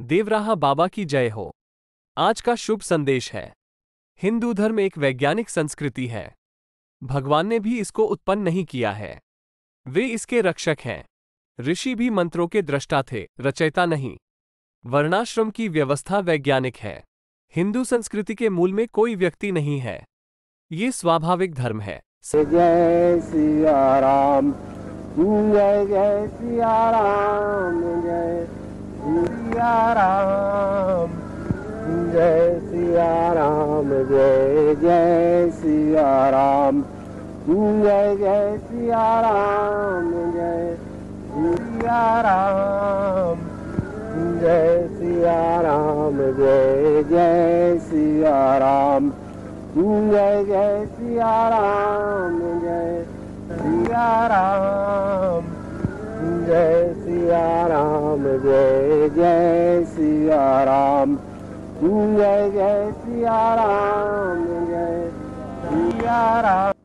देवराहा बाबा की जय हो। आज का शुभ संदेश है। हिंदू धर्म एक वैज्ञानिक संस्कृति है। भगवान ने भी इसको उत्पन्न नहीं किया है। वे इसके रक्षक हैं। ऋषि भी मंत्रों के दृष्टा थे, रचयिता नहीं। वर्णाश्रम की व्यवस्था वैज्ञानिक है। हिंदू संस्कृति के मूल में कोई व्यक्ति नहीं है। ये स्वाभाविक धर्म है। जय सिया राम। जय जय सिया राम। सिया राम जय सिया राम जय जय सिया राम जय जय सिया राम जय सिया राम जय सिया राम जय जय सिया राम जय जय सिया राम जय सिया राम जय सिया राम जय जय सिया राम जय सिया राम